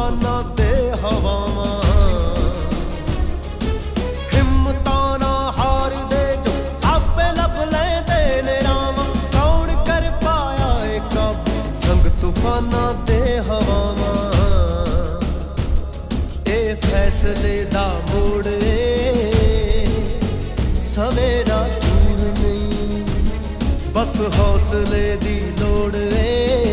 ਤੂਫਾਨਾਂ ਤੇ ਹਵਾਵਾਂ। ਹਿੰਮਤਾਂ ਨਾ ਹਾਰਦੇ ਜੋ ਆਪੇ ਲੱਭ ਲੈਂਦੇ ਨੇ ਰਾਵਾਂ। ਕੌਣ ਕਰ ਪਾਇਆ ਏ ਕਾਬੂ ਸੰਗ ਤੂਫਾਨਾਂ ਤੇ ਹਵਾਵਾਂ। ਇਹ ਫੈਸਲੇ ਦਾ ਮੋੜ ਏ। ਸਵੇਰਾ ਦੂਰ ਨਹੀਂ, ਬਸ ਹੌਸਲੇ ਦੀ ਲੋੜ ਏ।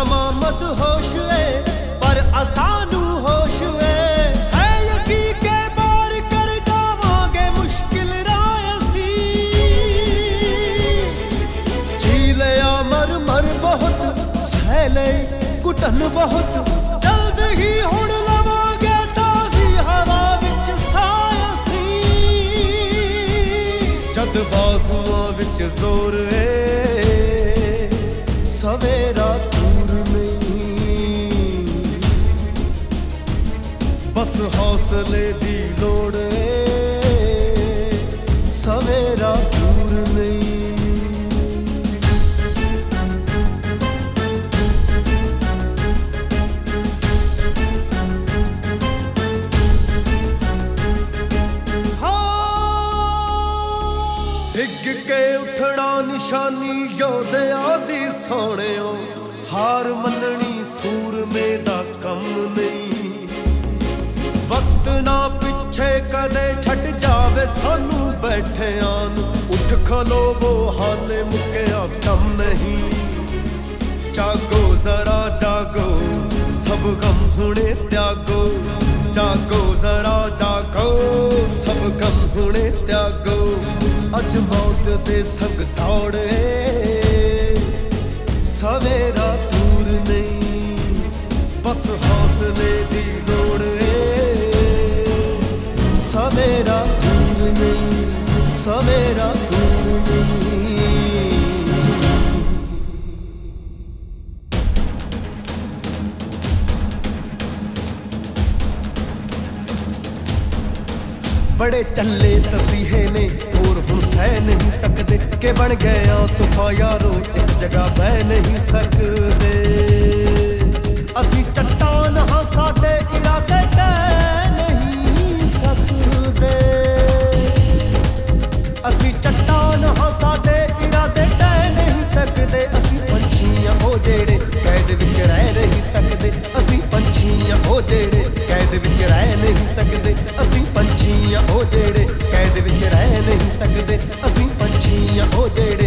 ਅੱਜ ਹੋਸ਼ ਏ ਪਰ ਅਸਾਨੂੰ ਹੋਸ਼ ਏ ਹੈ ਯਕੀ ਕੇ ਬਾਰ ਕਰ ਜਾਵਾਂਗੇ ਮੁਸ਼ਕਿਲ ਰਾਹ ਅਸੀਂ ਜੀ ਲਿਆ ਮਰ ਮਰ ਬਹੁਤ ਸਹਿ ਲਈ ਕੁਟਨ ਬਹੁਤ ਜਲਦ ਹੀ ਹੁਣ ਲਵਾਂਗੇ ਤਾਜ਼ੀ ਹਵਾ ਵਿੱਚ ਸਾਹ ਜਦ ਬਾਜ਼ੂਆਂ ਵਿੱਚ ਜ਼ੋਰ ਹੌਸਲੇ ਦੀ ਲੋੜ ਏ। ਸਵੇਰਾ ਦੂਰ ਨਹੀਂ। ਡਿੱਗ ਕੇ ਉੱਠਣਾ ਨਿਸ਼ਾਨੀ ਯੋਧਿਆਂ ਦੀ ਸੋਹਣਿਓ। ਹਾਰ ਮੰਨਣੀ ਛੱਡ ਜਾਵੇ ਸਾਨੂੰ ਬੈਠਿਆਂ ਨੂੰ, ਉੱਠ ਖਲੋਵੋ ਹਾਲੇ ਮੁੱਕਿਆ ਕੰਮ ਨਹੀਂ। ਜਾਗੋ ਜ਼ਰਾ ਜਾਗੋ, ਸਭ ਗਮ ਹੁਣੇ ਤਿਆਗੋ, ਜਾਗੋ। ਸਵੇਰਾ ਦੂਰ ਨਹੀਂ ਬੜੇ ਚੱਲੇ ਤਸੀਹੇ ਨੇ ਹੋਰ ਹੁਣ ਸਹਿ ਨਹੀਂ ਸਕਦੇ ਕਿ ਬਣ ਗਿਆ ਤੂਫਾ ਯਾਰੋ ਇੱਕ ਜਗ੍ਹਾ ਬਹਿ ਨਹੀਂ ਸਕਦੇ ਵਿੱਚ ਰਹਿ ਨਹੀਂ ਸਕਦੇ। ਅਸੀਂ ਪੰਛੀਆਂ ਉਹ ਜਿਹੜੇ ਕੈਦ ਵਿੱਚ ਰਹਿ ਨਹੀਂ ਸਕਦੇ। ਅਸੀਂ ਪੰਛੀਆਂ ਉਹ ਜਿਹੜੇ